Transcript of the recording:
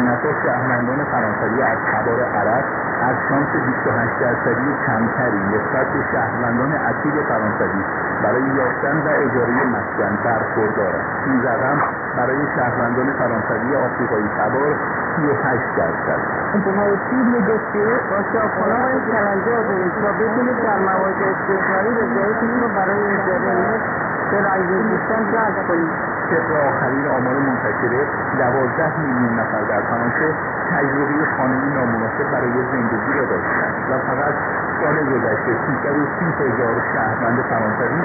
مصنفات شهروندان فرانسوی از تبار عرب از شانس 28 درصدی کمتری نسبت به شهروندان اصیل فرانسوی برای یافتن و اجاره مسکن برخوردارند این رقم برای شهروندان فرانسوی آفریقایی تبار 38 درصد. تا بتونید در مواقع استثماری رضایتتون رو برای اجاره به کنید. طبق آخرین آمار منتشره دوازده میلیون نفر در فرانسه تجربه خانگی نامناسب برای زندگی را داشتند و فقط سال گذشته سیصد و سی هزار شهروند فرانسوی